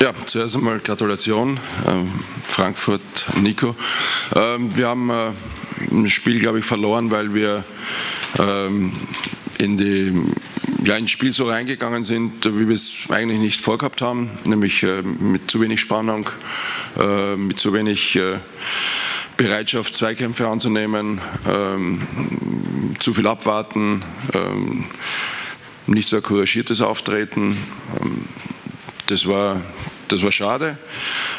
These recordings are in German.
Ja, zuerst einmal Gratulation, ähm, Frankfurt, Nico. Ähm, wir haben äh, ein Spiel, glaube ich, verloren, weil wir ähm, in die ja, ins Spiel so reingegangen sind, wie wir es eigentlich nicht vorgehabt haben, nämlich äh, mit zu wenig Spannung, äh, mit zu wenig Bereitschaft, Zweikämpfe anzunehmen, zu viel abwarten, nicht so ein couragiertes Auftreten. Das war, das war schade.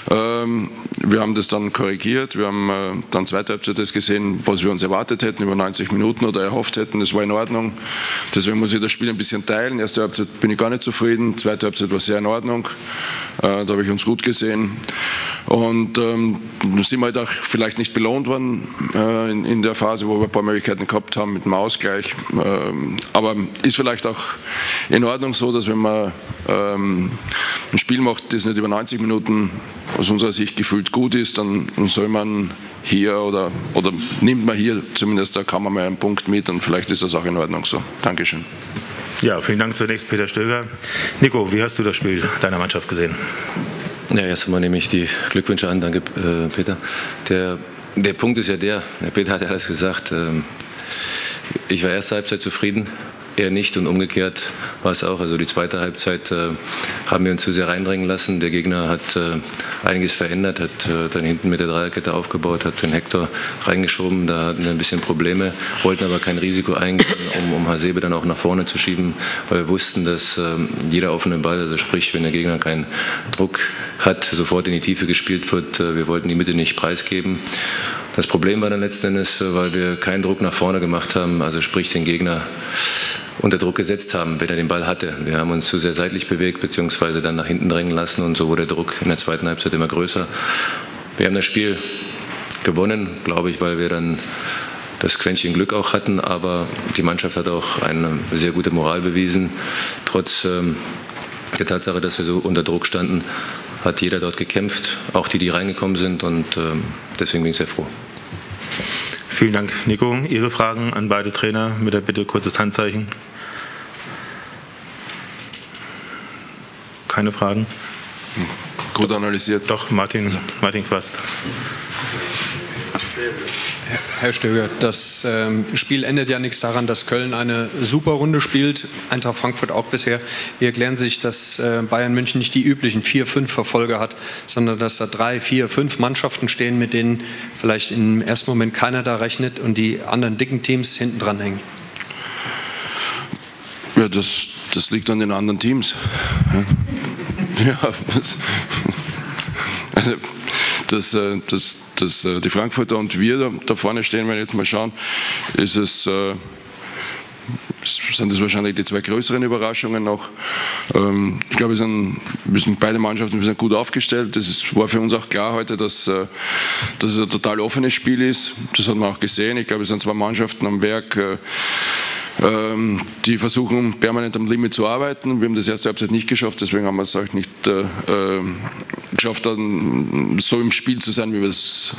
Ähm, wir haben das dann korrigiert. Wir haben äh, dann zweite Halbzeit das gesehen, was wir uns erwartet hätten, über 90 Minuten oder erhofft hätten. Das war in Ordnung. Deswegen muss ich das Spiel ein bisschen teilen. Erste Halbzeit bin ich gar nicht zufrieden. Zweite Halbzeit war sehr in Ordnung. Äh, da habe ich uns gut gesehen. Und ähm, sind wir halt auch vielleicht nicht belohnt worden äh, in, in, der Phase, wo wir ein paar Möglichkeiten gehabt haben mit dem Ausgleich. Ähm, aber ist vielleicht auch in Ordnung so, dass wenn man ähm, ein Spiel macht, das nicht über 90 Minuten aus unserer Sicht gefühlt gut ist, dann soll man hier oder, oder nimmt man hier zumindest, da kann man mal einen Punkt mit und vielleicht ist das auch in Ordnung so. Dankeschön. Ja, vielen Dank zunächst Peter Stöger. Nico, wie hast du das Spiel deiner Mannschaft gesehen? Ja, erst einmal nehme ich die Glückwünsche an. Danke, äh, Peter. Der, der Punkt ist ja der, der Peter hat ja alles gesagt. Ähm, ich war erste Halbzeit zufrieden eher nicht und umgekehrt war es auch. Also die zweite Halbzeit äh, haben wir uns zu sehr reindrängen lassen. Der Gegner hat äh, einiges verändert, hat äh, dann hinten mit der Dreierkette aufgebaut, hat den Hector reingeschoben. Da hatten wir ein bisschen Probleme, wollten aber kein Risiko eingehen, um, um Hasebe dann auch nach vorne zu schieben, weil wir wussten, dass ähm, jeder offene Ball, also sprich, wenn der Gegner keinen Druck hat, sofort in die Tiefe gespielt wird. Äh, wir wollten die Mitte nicht preisgeben. Das Problem war dann letzten Endes, äh, weil wir keinen Druck nach vorne gemacht haben, also sprich den Gegner unter Druck gesetzt haben, wenn er den Ball hatte. Wir haben uns zu sehr seitlich bewegt, beziehungsweise dann nach hinten drängen lassen und so wurde der Druck in der zweiten Halbzeit immer größer. Wir haben das Spiel gewonnen, glaube ich, weil wir dann das Quäntchen Glück auch hatten, aber die Mannschaft hat auch eine sehr gute Moral bewiesen. Trotz ähm, der Tatsache, dass wir so unter Druck standen, hat jeder dort gekämpft, auch die, die reingekommen sind und ähm, deswegen bin ich sehr froh. Vielen Dank, Nico. Ihre Fragen an beide Trainer mit der Bitte kurzes Handzeichen. Keine Fragen? Gut analysiert. Doch, Martin, Martin Quast. Herr Stöger, das ähm, Spiel endet ja nichts daran, dass Köln eine super Runde spielt, Eintracht Frankfurt auch bisher. Wie erklären Sie sich, dass äh, Bayern München nicht die üblichen vier, fünf Verfolger hat, sondern dass da drei, vier, fünf Mannschaften stehen, mit denen vielleicht im ersten Moment keiner da rechnet und die anderen dicken Teams hinten dran hängen? Ja, das, das liegt an den anderen Teams. Ja, also dass, äh, dass, dass äh, die Frankfurter und wir da, da, vorne stehen, wenn wir jetzt mal schauen, ist es äh, sind das wahrscheinlich die zwei größeren Überraschungen noch. Ähm, ich glaube, wir sind, wir sind beide Mannschaften wir sind gut aufgestellt. Das ist, war für uns auch klar heute, dass, dass es ein total offenes Spiel ist. Das hat man auch gesehen. Ich glaube, es sind zwei Mannschaften am Werk die versuchen permanent am Limit zu arbeiten. Wir haben das erste Halbzeit nicht geschafft, deswegen haben wir es auch nicht äh, ähm, geschafft, dann so im Spiel zu sein, wie wir es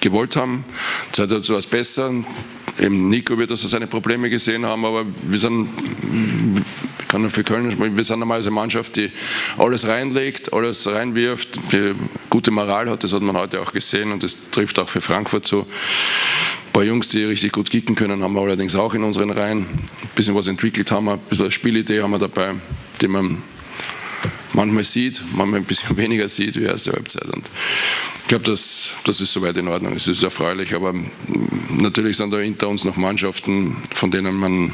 gewollt haben. Zweite Halbzeit war es besser. Eben Nico wird also seine Probleme gesehen haben, aber wir sind, ich kann nur für Köln sprechen, wir sind normalerweise eine Mannschaft, die alles reinlegt, alles reinwirft, die gute Moral hat, das hat man heute auch gesehen und das trifft auch für Frankfurt so. Ein paar Jungs, die richtig gut kicken können, haben wir allerdings auch in unseren Reihen. Ein bisschen was entwickelt haben wir, ein bisschen eine Spielidee haben wir dabei, die man manchmal sieht, manchmal ein bisschen weniger sieht wie erste Halbzeit. Und ich glaube, das, das ist soweit in Ordnung. Es ist erfreulich, aber natürlich sind da hinter uns noch Mannschaften, von denen man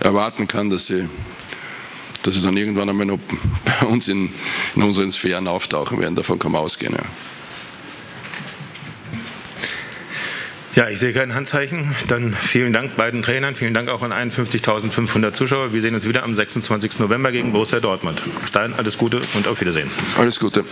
erwarten kann, dass sie, dass sie dann irgendwann einmal noch bei uns in, in unseren Sphären auftauchen werden. Davon kann man ausgehen. Ja. Ja, ich sehe kein Handzeichen. Dann vielen Dank beiden Trainern. Vielen Dank auch an 51.500 Zuschauer. Wir sehen uns wieder am 26. November gegen Borussia Dortmund. Bis dahin alles Gute und auf Wiedersehen. Alles Gute.